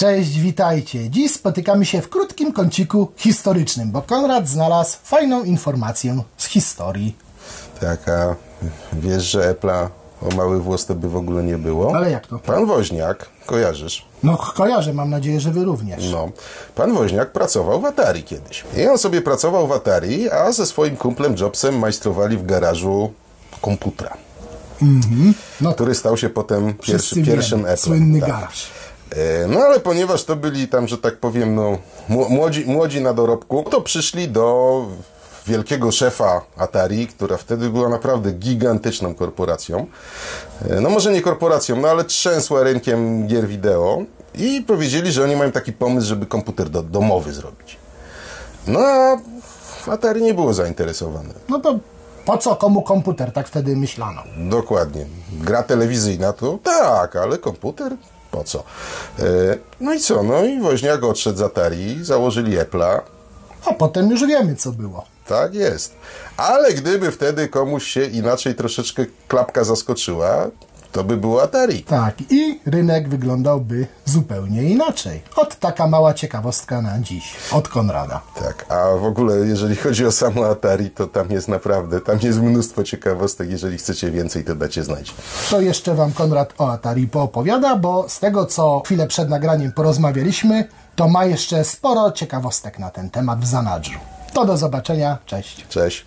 Cześć, witajcie. Dziś spotykamy się w krótkim kąciku historycznym, bo Konrad znalazł fajną informację z historii. Tak, a wiesz, że Epla o mały włos to by w ogóle nie było? Ale jak to? Pan Woźniak, kojarzysz? No, kojarzę, mam nadzieję, że wy również. No, pan Woźniak pracował w Atari kiedyś. I on sobie pracował w Atari, a ze swoim kumplem Jobsem majstrowali w garażu komputera, No, który stał się potem pierwszy, pierwszym Applem. Słynny tak. garaż. E, No ale ponieważ to byli tam, że tak powiem, no, mł- młodzi, młodzi na dorobku, to przyszli do wielkiego szefa Atari, która wtedy była naprawdę gigantyczną korporacją. E, No może nie korporacją, no ale trzęsła rynkiem gier wideo i powiedzieli, że oni mają taki pomysł, żeby komputer do, domowy zrobić. No a Atari nie było zainteresowane. No to po co komu komputer? Tak wtedy myślano. Dokładnie. Gra telewizyjna to tak, ale komputer po co? E, No i co? No i Woźniak odszedł z Atari, założyli Apple'a. A potem już wiemy, co było. Tak jest. Ale gdyby wtedy komuś się inaczej troszeczkę klapka zaskoczyła, to by było Atari. Tak, i rynek wyglądałby zupełnie inaczej. Od taka mała ciekawostka na dziś. Od Konrada. Tak, a w ogóle jeżeli chodzi o samo Atari, to tam jest naprawdę, tam jest mnóstwo ciekawostek. Jeżeli chcecie więcej, to dacie znać. To jeszcze wam Konrad o Atari poopowiada, bo z tego, co chwilę przed nagraniem porozmawialiśmy, to ma jeszcze sporo ciekawostek na ten temat w zanadrzu. To do zobaczenia, cześć. Cześć.